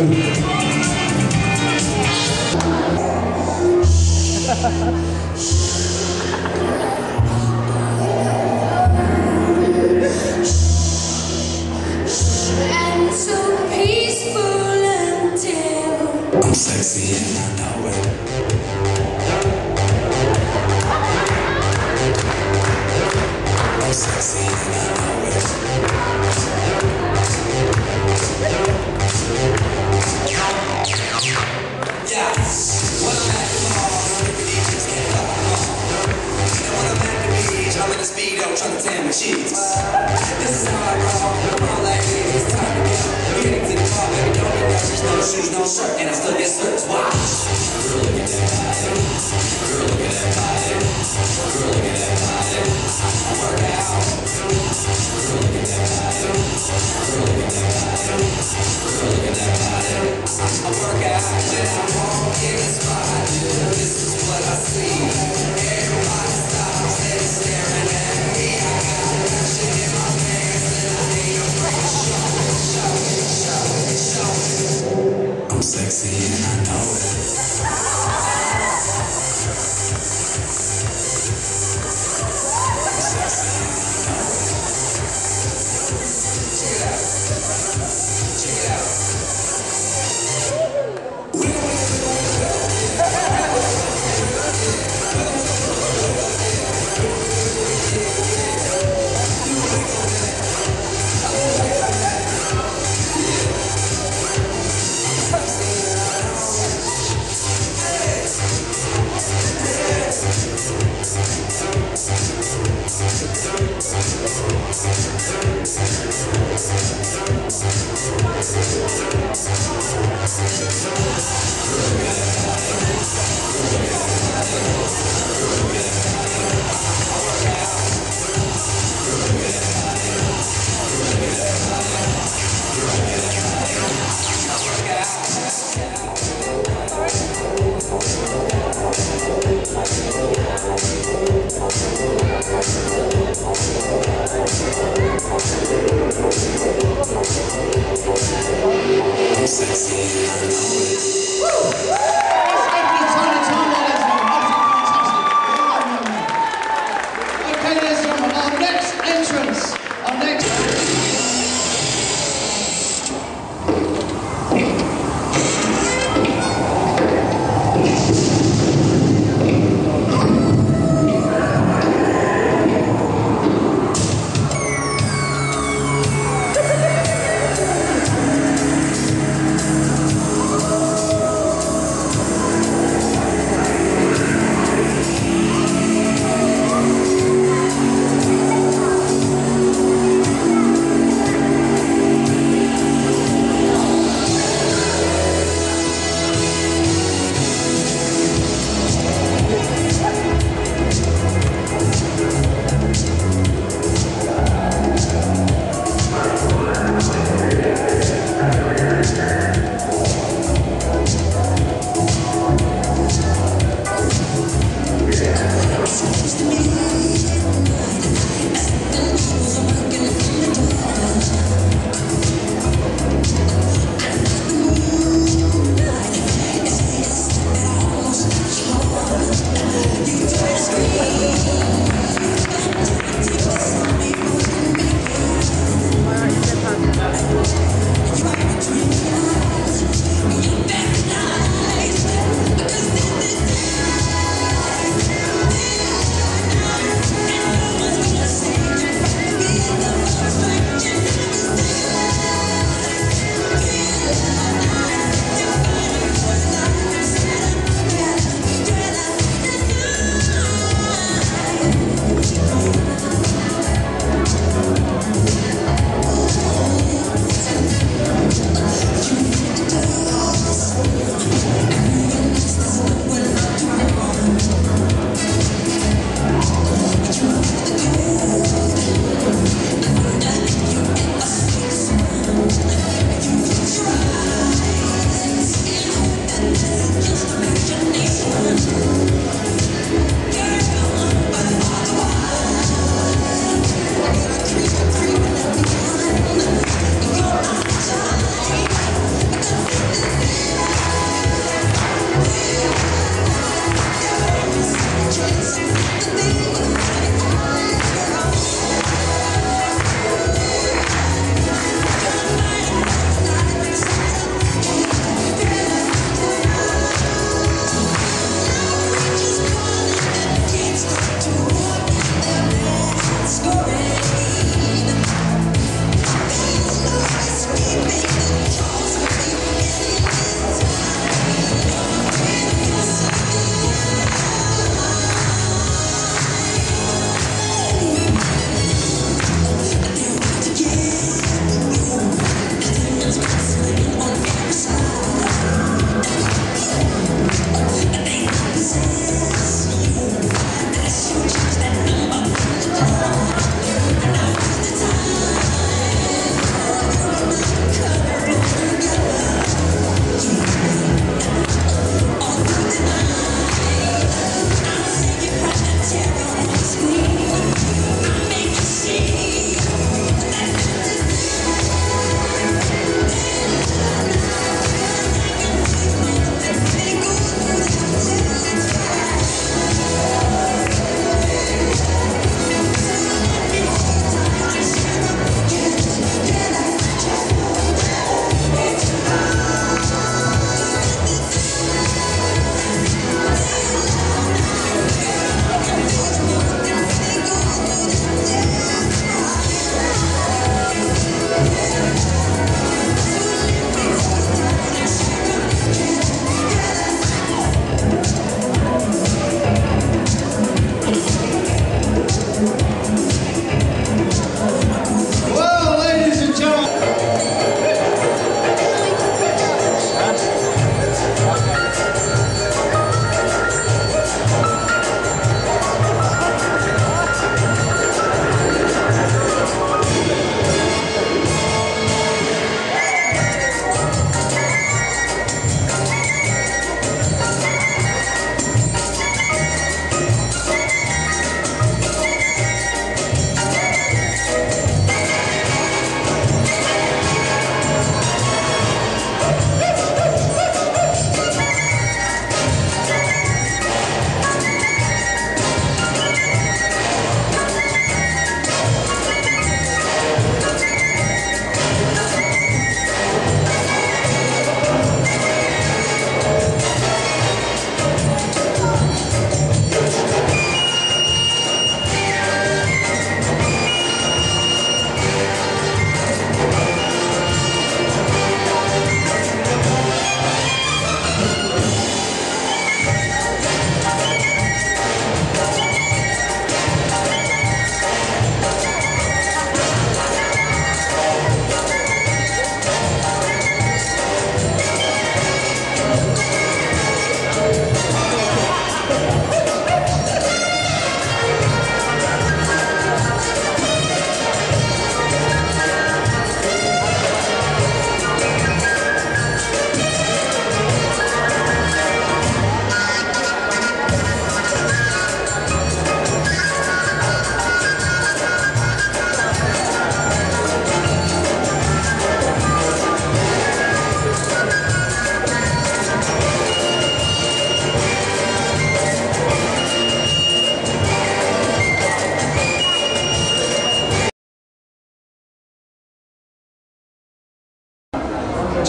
Comes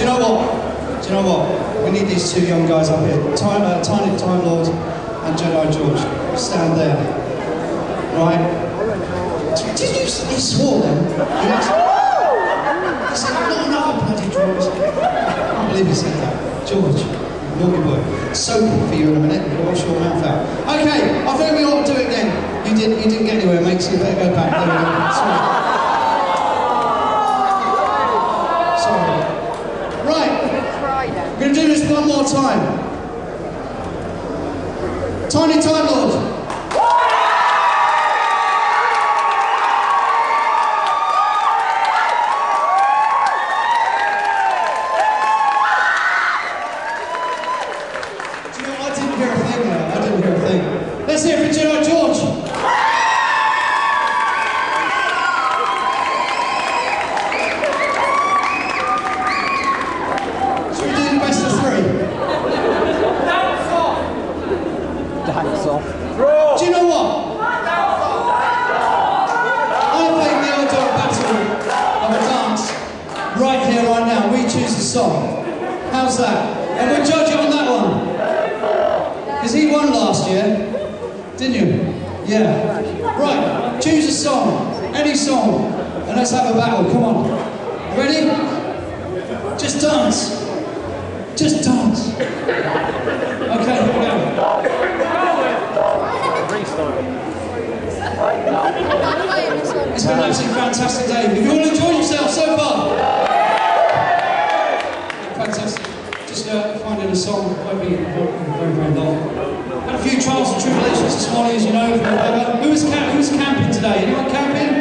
Do you know what? Do you know what? We need these two young guys up here. Time, uh, Tiny Time Lord and Jedi George. Stand there. Right? Did you, he swore then? He said, not another bloody George. I can't believe he said that. George, naughty boy. Soap for you in a minute. You'll wash your mouth out. Okay, I think we ought to do it again. You didn't, you didn't get anywhere, mate, so you better go back. There we go. To do this one more time. Tiny Time Lord. Do you know, I didn't hear a thing there. I didn't hear a thing. Let's hear it for Jedi George. Should we do the best of three? Dance off. Do you know what? I think the old dog battle of a dance right here, right now. We choose the song. How's we'll judge it on that one. Because he won last year, didn't you? Yeah. Right, choose a song. Any song. And let's have a battle. Come on. Ready? Just dance. Just dance. Okay, here we go. It's been an absolutely fantastic day. Have you all enjoyed yourself so far? Fantastic. Uh, finding a song won't be very, very long. Had a few trials and tribulations this morning, as you know, weather. Who was, camp- who was camping today? Anyone camping?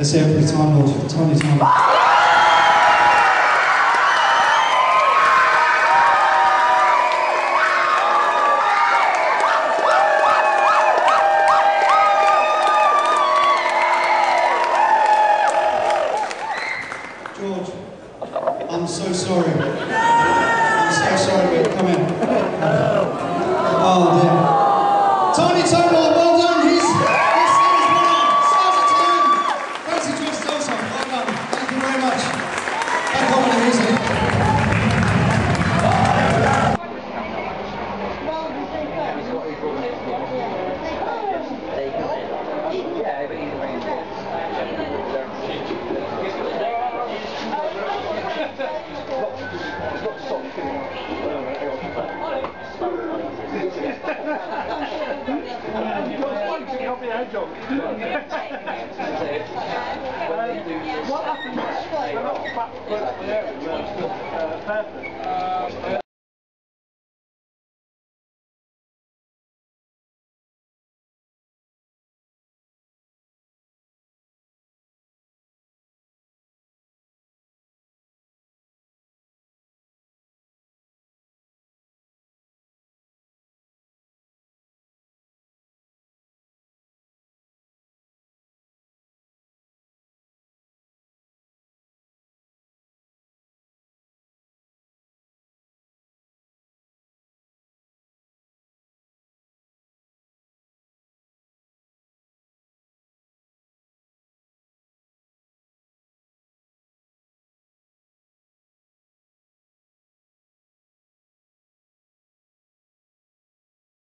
Let's hear it for Time Lord, Tony Time